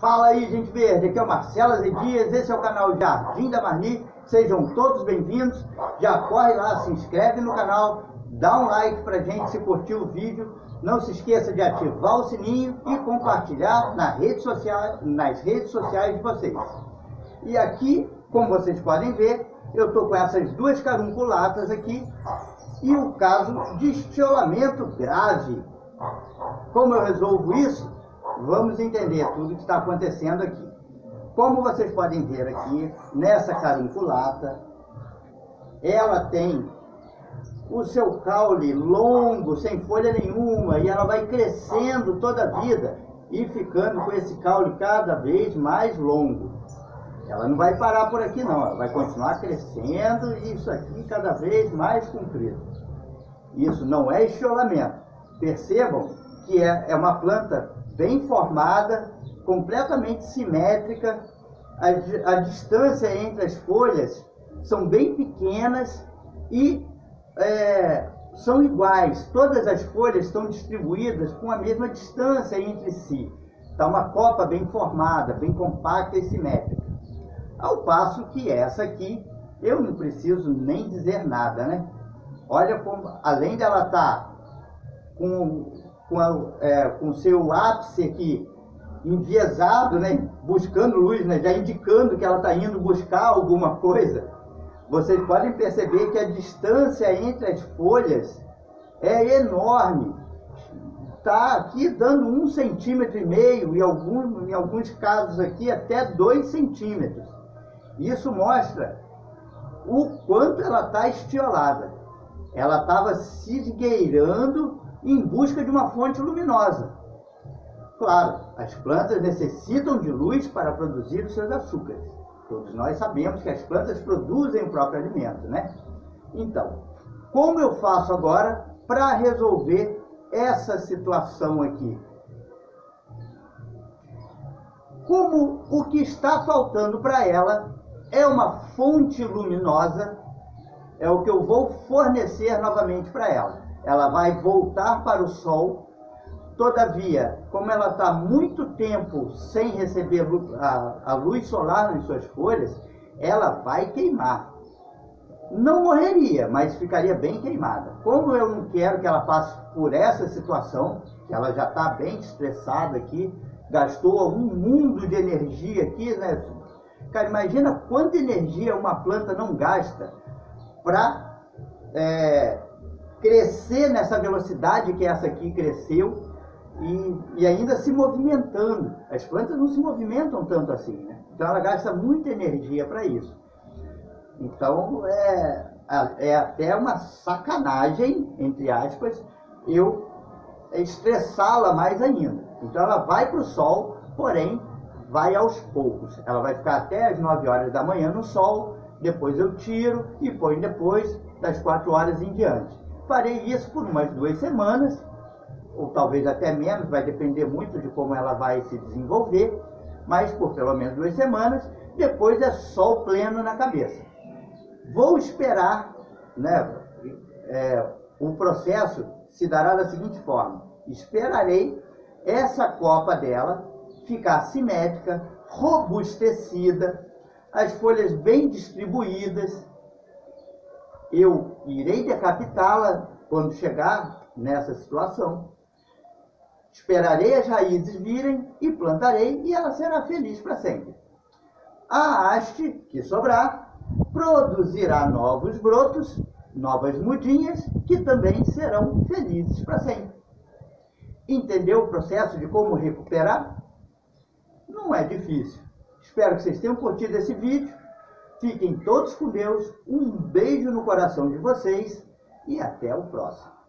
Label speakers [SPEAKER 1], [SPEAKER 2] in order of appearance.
[SPEAKER 1] Fala aí, gente verde, aqui é o Marcelo Aze esse é o canal Jardim da Marni, sejam todos bem-vindos, já corre lá, se inscreve no canal, dá um like pra gente se curtiu o vídeo, não se esqueça de ativar o sininho e compartilhar nas redes sociais, nas redes sociais de vocês. E aqui, como vocês podem ver, eu estou com essas duas carunculatas aqui e o caso de estiolamento grave. Como eu resolvo isso? Vamos entender tudo que está acontecendo aqui. Como vocês podem ver aqui, nessa carunculata, ela tem o seu caule longo, sem folha nenhuma, e ela vai crescendo toda a vida e ficando com esse caule cada vez mais longo. Ela não vai parar por aqui não, ela vai continuar crescendo e isso aqui cada vez mais comprido. Isso não é estiolamento. Percebam que é, é uma planta bem formada, completamente simétrica, a, a distância entre as folhas são bem pequenas e é, são iguais. Todas as folhas estão distribuídas com a mesma distância entre si. Está uma copa bem formada, bem compacta e simétrica. Ao passo que essa aqui, eu não preciso nem dizer nada, né? Olha como, além dela estar tá com com, a, é, com seu ápice aqui enviesado, né, buscando luz, né, já indicando que ela está indo buscar alguma coisa, vocês podem perceber que a distância entre as folhas é enorme. Está aqui dando um centímetro e meio, e algum, em alguns casos aqui até dois centímetros. Isso mostra o quanto ela está estiolada. Ela estava se esgueirando em busca de uma fonte luminosa. Claro, as plantas necessitam de luz para produzir os seus açúcares. Todos nós sabemos que as plantas produzem o próprio alimento, né? Então, como eu faço agora para resolver essa situação aqui? Como o que está faltando para ela é uma fonte luminosa, é o que eu vou fornecer novamente para ela ela vai voltar para o Sol. Todavia, como ela está muito tempo sem receber a, luz solar nas suas folhas, ela vai queimar. Não morreria, mas ficaria bem queimada. Como eu não quero que ela passe por essa situação, que ela já está bem estressada aqui, gastou um mundo de energia aqui, né? Cara, imagina quanta energia uma planta não gasta para é, crescer nessa velocidade que essa aqui cresceu e, e, ainda se movimentando. As plantas não se movimentam tanto assim, né? Então ela gasta muita energia para isso. Então é, é até uma sacanagem, entre aspas, eu estressá-la mais ainda. Então ela vai para o sol, porém vai aos poucos. Ela vai ficar até as 9 horas da manhã no sol, depois eu tiro e põe depois das 4 horas em diante. Farei isso por umas duas semanas, ou talvez até menos, vai depender muito de como ela vai se desenvolver, mas por pelo menos duas semanas, depois é sol pleno na cabeça. Vou esperar, né, é, o processo se dará da seguinte forma, esperarei essa copa dela ficar simétrica, robustecida, as folhas bem distribuídas, eu irei decapitá-la quando chegar nessa situação. Esperarei as raízes virem e plantarei e ela será feliz para sempre. A haste que sobrar produzirá novos brotos, novas mudinhas que também serão felizes para sempre. Entendeu o processo de como recuperar? Não é difícil. Espero que vocês tenham curtido esse vídeo. Fiquem todos com Deus, um beijo no coração de vocês e até o próximo.